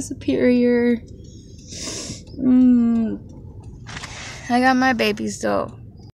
Superior. Mm. I got my babies though.